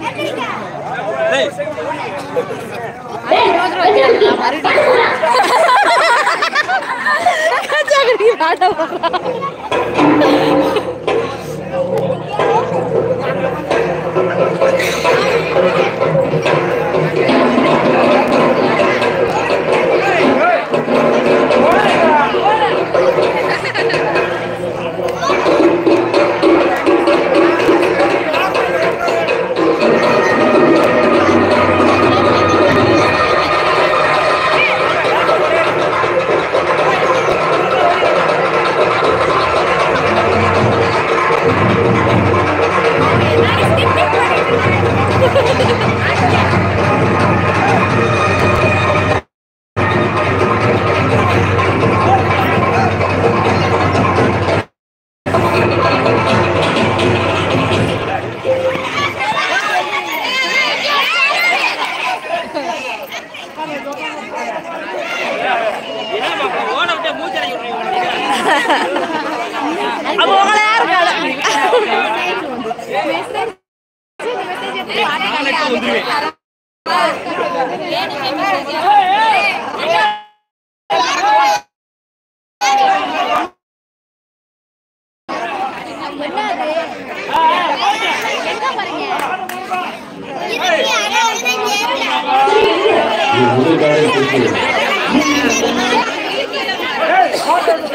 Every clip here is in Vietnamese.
नहीं అమ్మ ఒకలేరు కాదు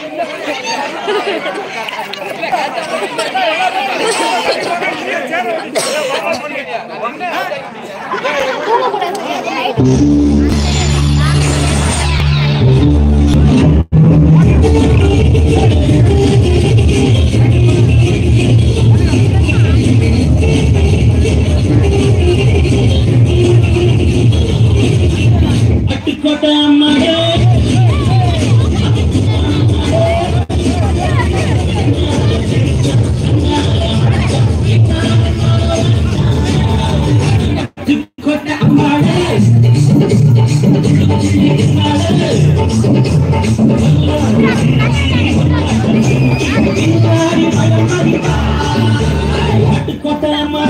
தூங்கக்கூடாது I'm part